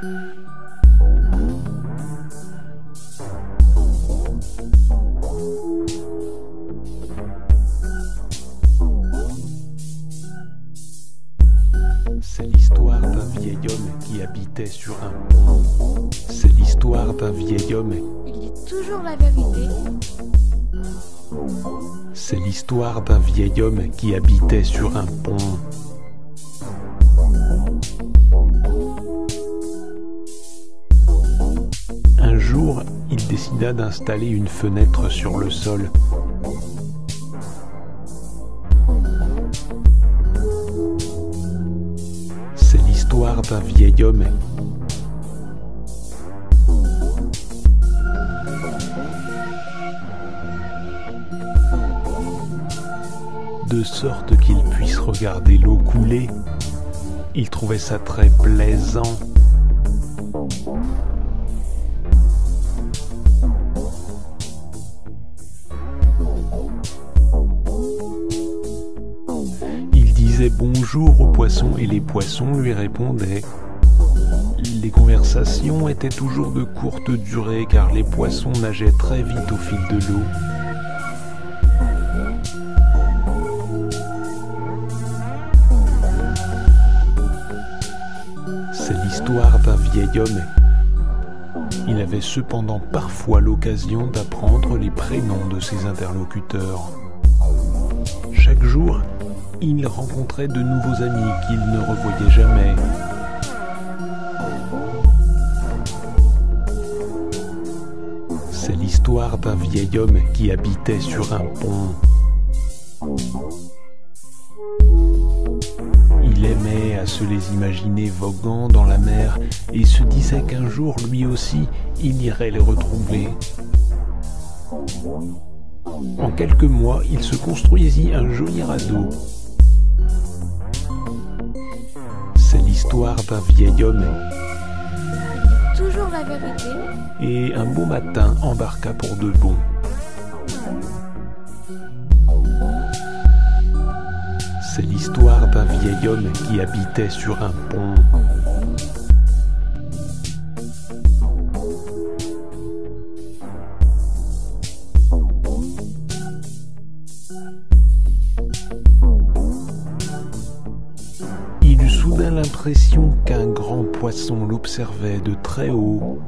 C'est l'histoire d'un vieil homme qui habitait sur un pont. C'est l'histoire d'un vieil homme. Il dit toujours la vérité. C'est l'histoire d'un vieil homme qui habitait sur un pont. Il décida d'installer une fenêtre sur le sol. C'est l'histoire d'un vieil homme de sorte qu'il puisse regarder l'eau couler. Il trouvait ça très plaisant. Bonjour aux poissons et les poissons lui répondaient. Les conversations étaient toujours de courte durée car les poissons nageaient très vite au fil de l'eau. C'est l'histoire d'un vieil homme. Il avait cependant parfois l'occasion d'apprendre les prénoms de ses interlocuteurs. Chaque jour, il rencontrait de nouveaux amis qu'il ne revoyait jamais. C'est l'histoire d'un vieil homme qui habitait sur un pont. Il aimait à se les imaginer voguant dans la mer et se disait qu'un jour, lui aussi, il irait les retrouver. En quelques mois, il se construisit un joli radeau. L'histoire d'un vieil homme Toujours la vérité. et un beau matin embarqua pour de bon. C'est l'histoire d'un vieil homme qui habitait sur un pont. L'impression qu'un grand poisson l'observait de très haut.